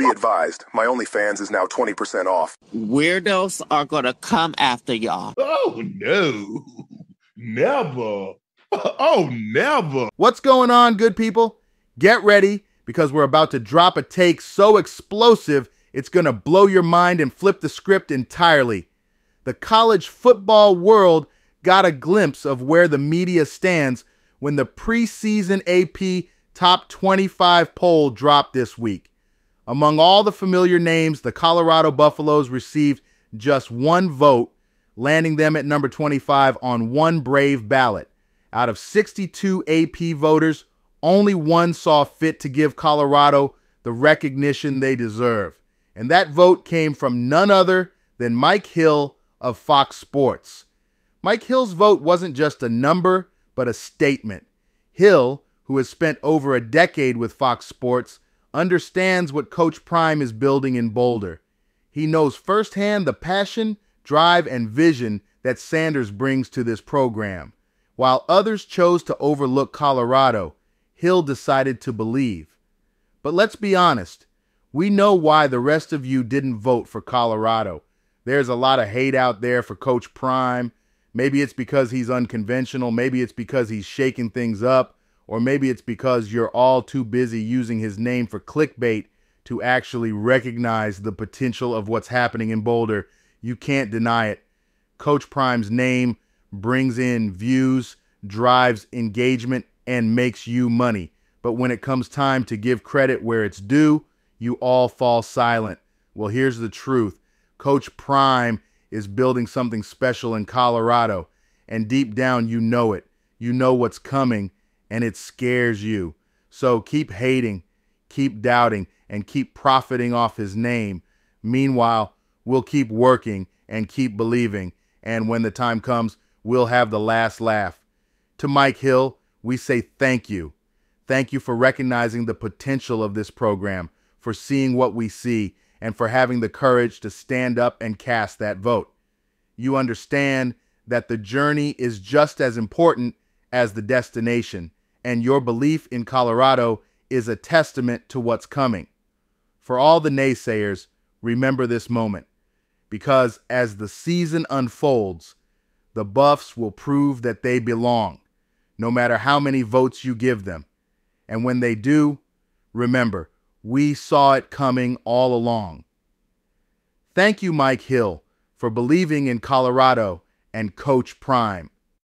Be advised, my OnlyFans is now 20% off. Weirdos are gonna come after y'all. Oh no, never. Oh, never. What's going on, good people? Get ready because we're about to drop a take so explosive it's gonna blow your mind and flip the script entirely. The college football world got a glimpse of where the media stands when the preseason AP Top 25 poll dropped this week. Among all the familiar names, the Colorado Buffaloes received just one vote, landing them at number 25 on one brave ballot. Out of 62 AP voters, only one saw fit to give Colorado the recognition they deserve. And that vote came from none other than Mike Hill of Fox Sports. Mike Hill's vote wasn't just a number, but a statement. Hill, who has spent over a decade with Fox Sports, understands what Coach Prime is building in Boulder. He knows firsthand the passion, drive, and vision that Sanders brings to this program. While others chose to overlook Colorado, Hill decided to believe. But let's be honest, we know why the rest of you didn't vote for Colorado. There's a lot of hate out there for Coach Prime. Maybe it's because he's unconventional. Maybe it's because he's shaking things up. Or maybe it's because you're all too busy using his name for clickbait to actually recognize the potential of what's happening in Boulder. You can't deny it. Coach Prime's name brings in views, drives engagement, and makes you money. But when it comes time to give credit where it's due, you all fall silent. Well, here's the truth Coach Prime is building something special in Colorado, and deep down, you know it. You know what's coming, and it scares you. So keep hating, keep doubting, and keep profiting off his name. Meanwhile, we'll keep working and keep believing. And when the time comes, we'll have the last laugh. To Mike Hill, we say thank you. Thank you for recognizing the potential of this program, for seeing what we see, and for having the courage to stand up and cast that vote. You understand that the journey is just as important as the destination, and your belief in Colorado is a testament to what's coming. For all the naysayers, remember this moment, because as the season unfolds, the Buffs will prove that they belong, no matter how many votes you give them. And when they do, remember, we saw it coming all along. Thank you, Mike Hill, for believing in Colorado and Coach Prime.